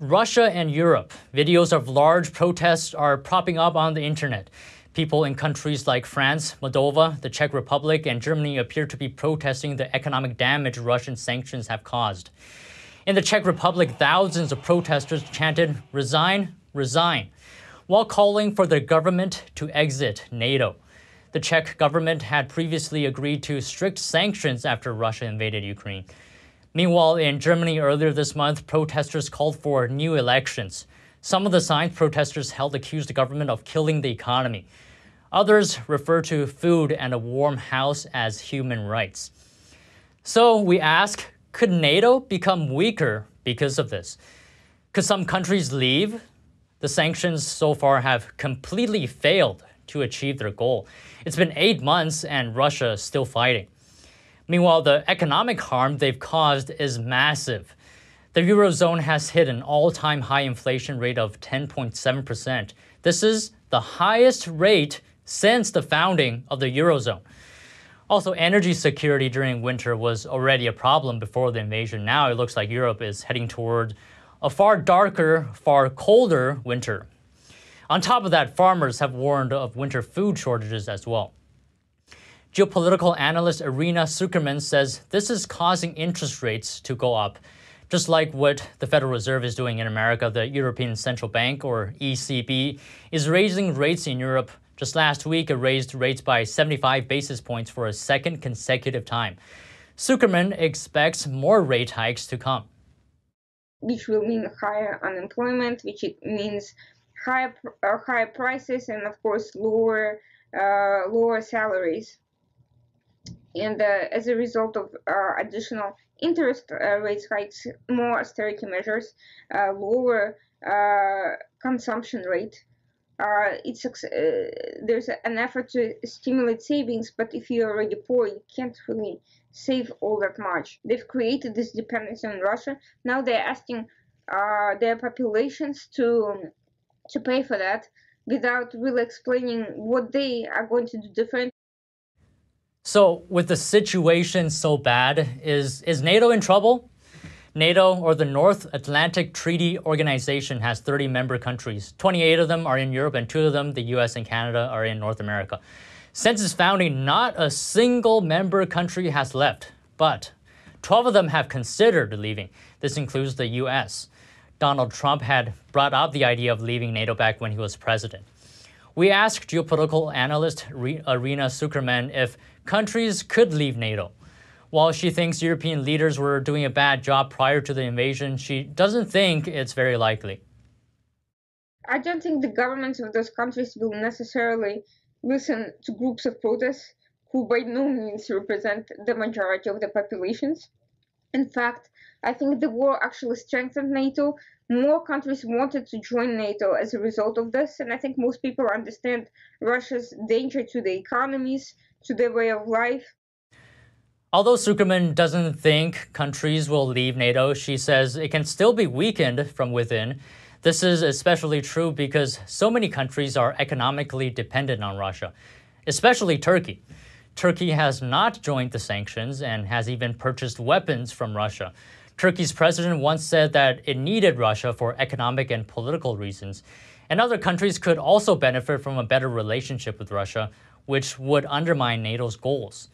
Russia and Europe. Videos of large protests are propping up on the internet. People in countries like France, Moldova, the Czech Republic, and Germany appear to be protesting the economic damage Russian sanctions have caused. In the Czech Republic, thousands of protesters chanted, Resign, resign, while calling for the government to exit NATO. The Czech government had previously agreed to strict sanctions after Russia invaded Ukraine. Meanwhile, in Germany earlier this month, protesters called for new elections. Some of the signs protesters held accused the government of killing the economy. Others refer to food and a warm house as human rights. So we ask could NATO become weaker because of this? Could some countries leave? The sanctions so far have completely failed to achieve their goal. It's been eight months and Russia is still fighting. Meanwhile, the economic harm they've caused is massive. The Eurozone has hit an all time high inflation rate of 10.7%. This is the highest rate since the founding of the Eurozone. Also, energy security during winter was already a problem before the invasion. Now it looks like Europe is heading toward a far darker, far colder winter. On top of that, farmers have warned of winter food shortages as well. Geopolitical analyst Irina Tsukerman says this is causing interest rates to go up. Just like what the Federal Reserve is doing in America, the European Central Bank, or ECB, is raising rates in Europe just last week, it raised rates by 75 basis points for a second consecutive time. Tsukerman expects more rate hikes to come. Which will mean higher unemployment, which it means higher uh, higher prices and of course lower uh, lower salaries. And uh, as a result of uh, additional interest uh, rates hikes, more austerity measures, lower consumption rate, uh, it's uh, there's an effort to stimulate savings, but if you're already poor, you can't really save all that much. They've created this dependency on Russia. Now they're asking uh, their populations to to pay for that without really explaining what they are going to do different. So, with the situation so bad, is is NATO in trouble? NATO, or the North Atlantic Treaty Organization, has 30 member countries. 28 of them are in Europe, and two of them, the US and Canada, are in North America. Since its founding, not a single member country has left, but 12 of them have considered leaving. This includes the US. Donald Trump had brought up the idea of leaving NATO back when he was president. We asked geopolitical analyst Irina uh, Tsukerman if countries could leave NATO. While she thinks European leaders were doing a bad job prior to the invasion, she doesn't think it's very likely. I don't think the governments of those countries will necessarily listen to groups of protests who by no means represent the majority of the populations. In fact, I think the war actually strengthened NATO. More countries wanted to join NATO as a result of this, and I think most people understand Russia's danger to the economies, to their way of life, Although Tsukerman doesn't think countries will leave NATO, she says it can still be weakened from within. This is especially true because so many countries are economically dependent on Russia, especially Turkey. Turkey has not joined the sanctions and has even purchased weapons from Russia. Turkey's president once said that it needed Russia for economic and political reasons. And other countries could also benefit from a better relationship with Russia, which would undermine NATO's goals.